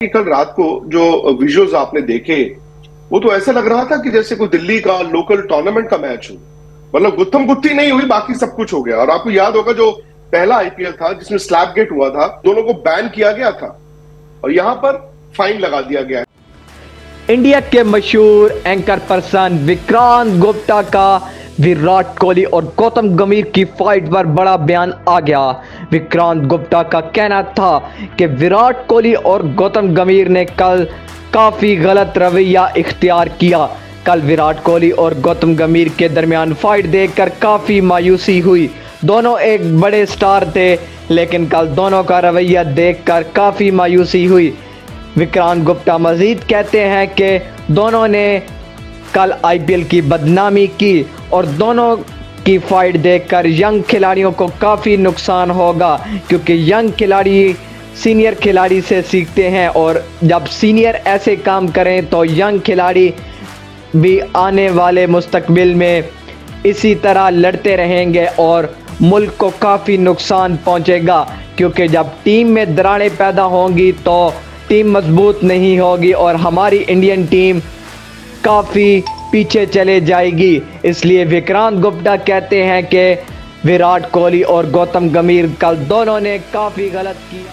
कि कल रात को जो विजुअल्स आपने देखे, वो तो ऐसा लग रहा था कि जैसे कोई दिल्ली का लोकल टूर्नामेंट का मैच हो। मतलब गुत्थम गुत्थी नहीं हुई, बाकी सब कुछ हो गया। और आपको याद होगा जो पहला आईपीएल था, जिसमें स्लैब गेट हुआ था, दोनों को बैन किया गया था। और यहाँ पर फाइन लगा दिया गया। इंडिया के मशहूर एंकर पर्सन विक्रांत गुप्ता का विराट कोहली और गौतम गंभीर की फाइट पर बड़ा बयान आ गया। विक्रांत गुप्ता का कहना था कि विराट कोहली और गौतम गंभीर ने कल काफ़ी गलत रवैया इख्तियार किया। कल विराट कोहली और गौतम गंभीर के दरमियान फाइट देखकर काफ़ी मायूसी हुई। दोनों एक बड़े स्टार थे, लेकिन कल दोनों का रवैया देखकर काफ़ी मायूसी हुई। विक्रांत गुप्ता मजीद कहते हैं कि दोनों ने कल आईपीएल की बदनामी की। और दोनों की फाइट देखकर यंग खिलाड़ियों को काफ़ी नुकसान होगा, क्योंकि यंग खिलाड़ी सीनियर खिलाड़ी से सीखते हैं और जब सीनियर ऐसे काम करें तो यंग खिलाड़ी भी आने वाले मुस्तकबिल में इसी तरह लड़ते रहेंगे और मुल्क को काफ़ी नुकसान पहुंचेगा, क्योंकि जब टीम में दरारें पैदा होंगी तो टीम मज़बूत नहीं होगी और हमारी इंडियन टीम काफ़ी पीछे चले जाएगी। इसलिए विक्रांत गुप्ता कहते हैं कि विराट कोहली और गौतम गंभीर कल दोनों ने काफ़ी गलत किया।